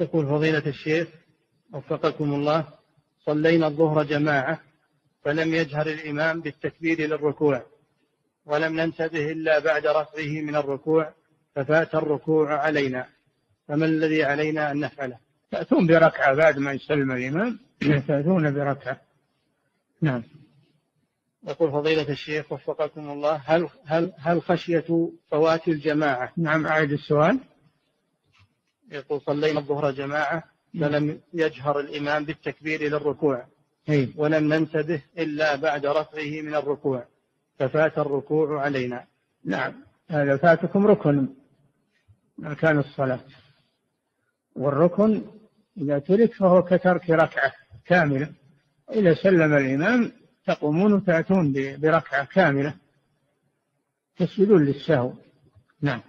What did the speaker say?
يقول فضيلة الشيخ وفقكم الله صلينا الظهر جماعة فلم يجهر الإمام بالتكبير للركوع ولم ننتبه إلا بعد رفعه من الركوع ففات الركوع علينا. فما الذي علينا أن نفعله؟ تأتون بركعة بعد ما يسلم الإمام؟ تأتون بركعة. نعم. يقول فضيلة الشيخ وفقكم الله هل هل هل خشية فوات الجماعة؟ نعم أعد السؤال. يقول صلينا الظهر جماعة فلم يجهر الإمام بالتكبير للركوع أي. ولم ننتبه إلا بعد رفعه من الركوع. ففات الركوع علينا. نعم. هذا فاتكم ركن. من أركان الصلاة. والركن إذا ترك فهو كترك ركعة كاملة. إذا سلم الإمام تقومون وتأتون بركعة كاملة. تسجدون للسهو. نعم.